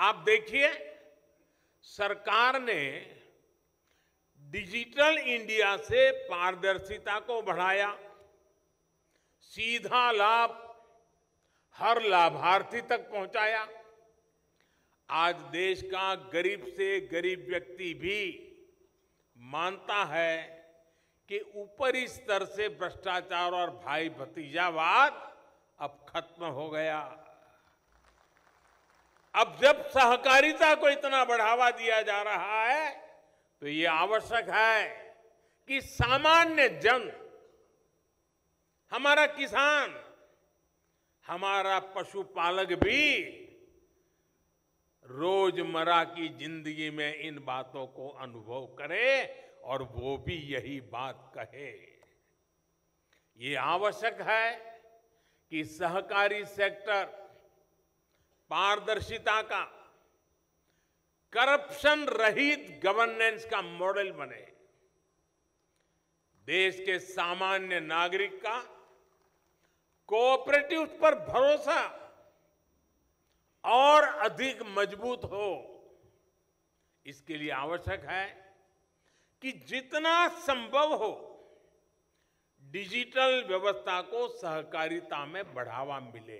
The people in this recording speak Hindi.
आप देखिए, सरकार ने डिजिटल इंडिया से पारदर्शिता को बढ़ाया। सीधा लाभ हर लाभार्थी तक पहुँचाया। आज देश का गरीब से गरीब व्यक्ति भी मानता है कि ऊपरी स्तर से भ्रष्टाचार और भाई भतीजावाद अब खत्म हो गया। अब जब सहकारिता को इतना बढ़ावा दिया जा रहा है तो ये आवश्यक है कि सामान्य जन, हमारा किसान, हमारा पशुपालक भी रोज़मर्रा की ज़िंदगी में इन बातों को अनुभव करे और वो भी यही बात कहे। ये आवश्यक है कि सहकारी सेक्टर पारदर्शिता का करप्शन रहित गवर्नेंस का मॉडल बने। देश के सामान्य नागरिक का कोऑपरेटिव पर भरोसा और अधिक मज़बूत हो। इसके लिए आवश्यक है कि जितना संभव हो डिजिटल व्यवस्था को सहकारिता में बढ़ावा मिले।